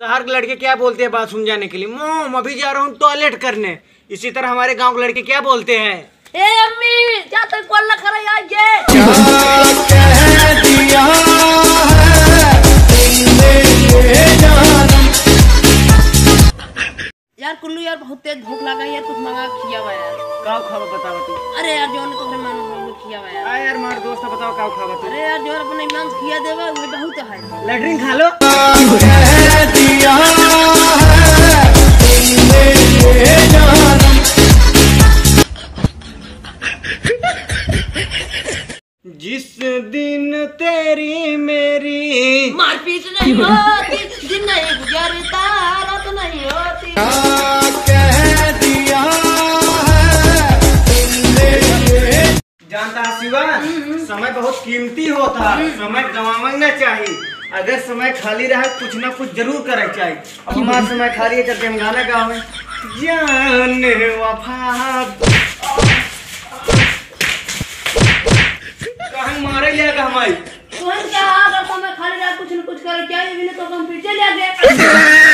शहर के लड़के क्या बोलते हैं बात समझाने के लिए? मोम अभी जा रहा हूँ टॉयलेट करने। इसी तरह हमारे गाँव के लड़के क्या बोलते हैं? ए अम्मी जा तक कॉल कर आइए। यार कुल्लू यार बहुत तेज भूख लगा यार कुछ मंगा खिया हुआ यार। काव खावा बताओ तू। अरे यार जो तो मन में खिया हुआ यार। आ यार मार दोस्त बताओ काव तू। अरे यार जो अपने ईमान खिया देवा वो बहुत है। लैट्रिन खा लो। जिस दिन तेरी मेरी मारपीट नहीं होती दिन नहीं गुजरता रात नहीं होती। जानता है शिवा समय बहुत कीमती होता समय गवाना चाहिए। अगर समय खाली रहे कुछ ना कुछ ज़रूर करे चाहिए। अब हमारा समय खाली है करके हम गाना गावे। जान वफा कहीं मारे लिया हमारी तुम क्या कुछ न कुछ कर क्या ये भी तो कंप्यूटर ले गए